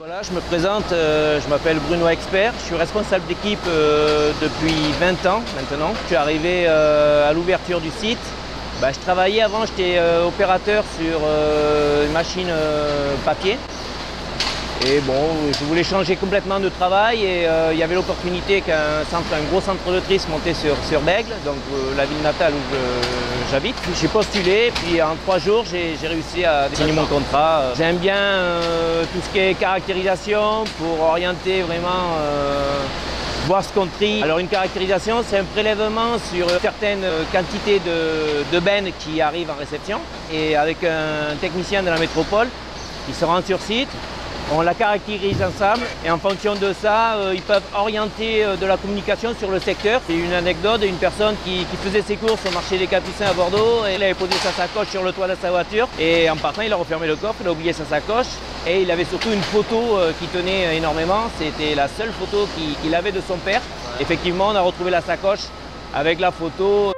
Voilà, je me présente, euh, je m'appelle Bruno Expert, je suis responsable d'équipe euh, depuis 20 ans maintenant. Je suis arrivé euh, à l'ouverture du site. Bah, je travaillais avant, j'étais opérateur sur une machine papier. Et bon, je voulais changer complètement de travail et euh, il y avait l'opportunité qu'un centre, un gros centre de tri se montait sur, sur Bègle, donc euh, la ville natale où j'habite. J'ai postulé, puis en trois jours, j'ai réussi à signer mon contrat. J'aime bien euh, tout ce qui est caractérisation pour orienter vraiment voir ce qu'on trie. Alors une caractérisation, c'est un prélèvement sur certaines quantités de, de bennes qui arrivent en réception. Et avec un technicien de la métropole qui se rend sur site, on la caractérise ensemble et en fonction de ça, euh, ils peuvent orienter euh, de la communication sur le secteur. C'est une anecdote d'une personne qui, faisait ses courses au marché des Capucins à Bordeaux. Et il avait posé sa sacoche sur le toit de sa voiture et en partant, il a refermé le coffre, il a oublié sa sacoche et il avait surtout une photo euh, qui tenait énormément. C'était la seule photo qu'il avait de son père. Effectivement, on a retrouvé la sacoche avec la photo.